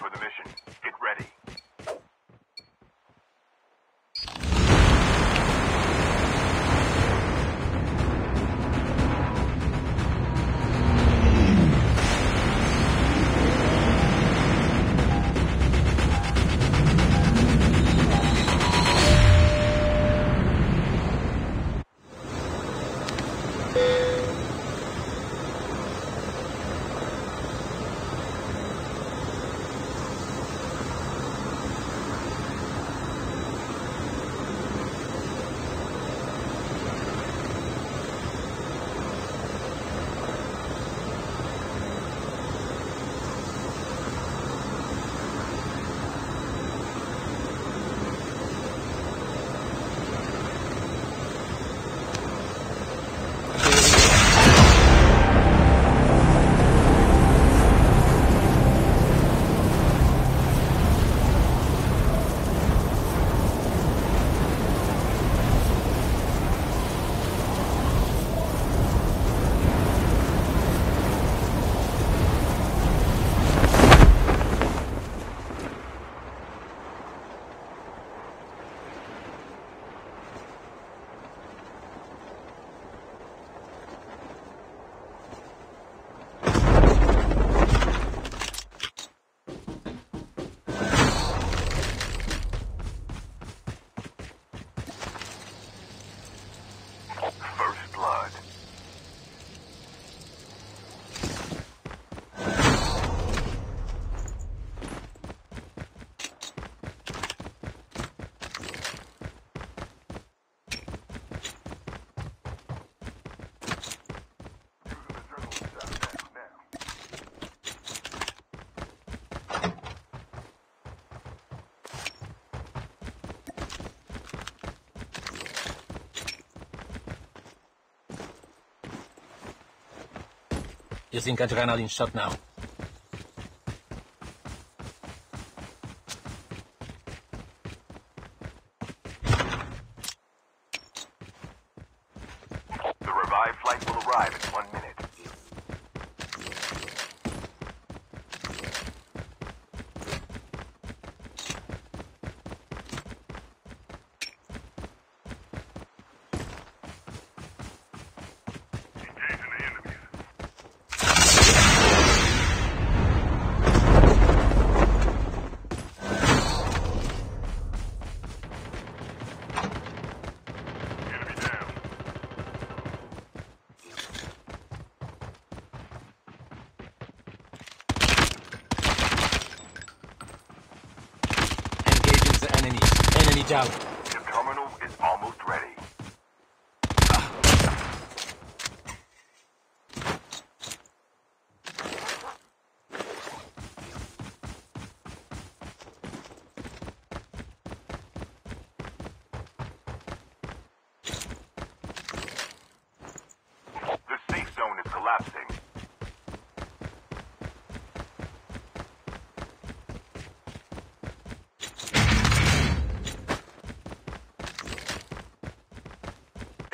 For the mission. Get ready. You think adrenaline shot now? The revived flight will arrive in one minute. Engaging the enemies. Enemy down. Engaging the enemy. Enemy down. The terminal is almost ready. The safe zone is collapsing.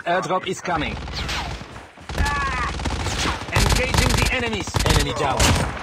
Airdrop is coming. Ah. Engaging the enemies. Enemy down.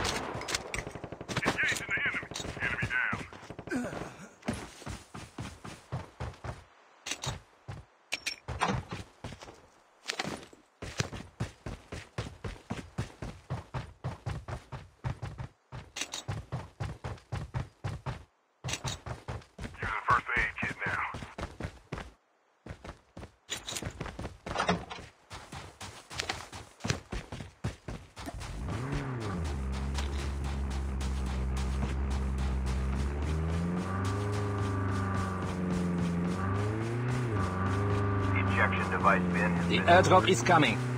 Ejection device The airdrop is coming.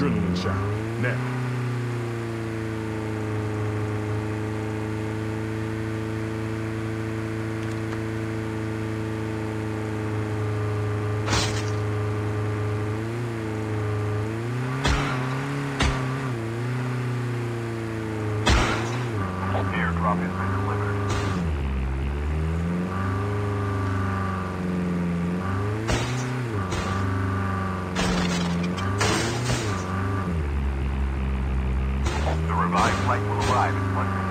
Adrenaline shot. Now. Airdrop has been delivered. The revived flight will arrive in one minute.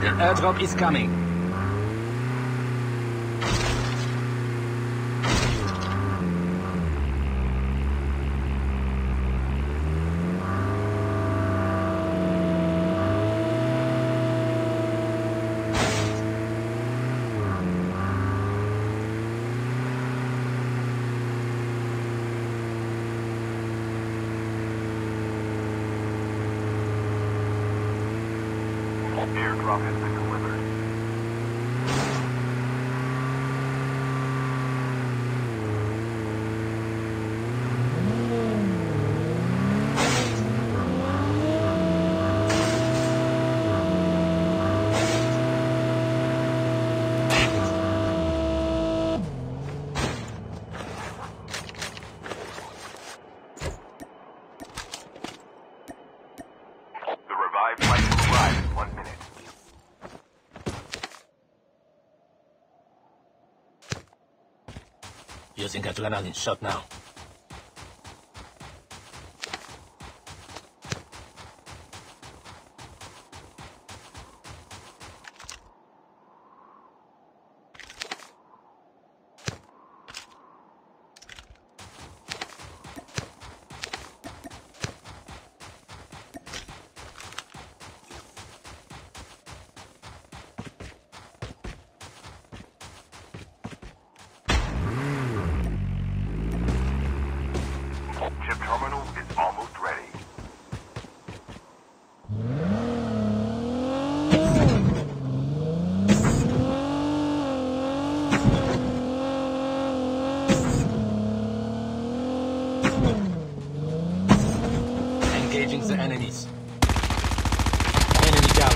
The airdrop is coming. Airdrop Using adrenaline shot now. Chip terminal is almost ready. Engaging the enemies. Enemy down.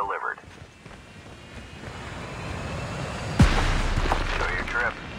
Delivered. Enjoy your trip.